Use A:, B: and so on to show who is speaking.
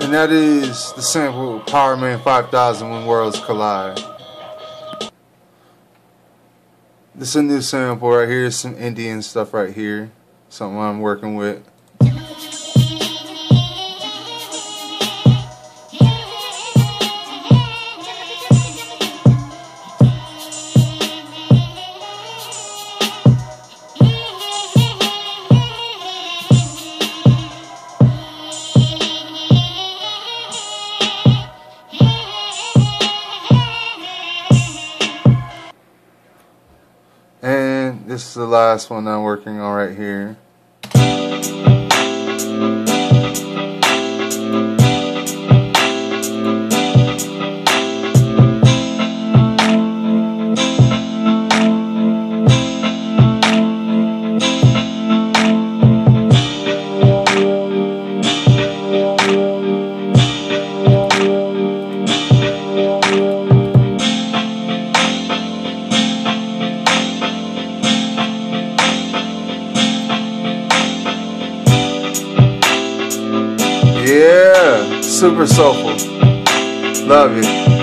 A: And that is the sample Powerman 5000 When Worlds Collide. This is a new sample right here, some Indian stuff right here. Something I'm working with. This is the last one I'm working on right here. Super soulful. Love you.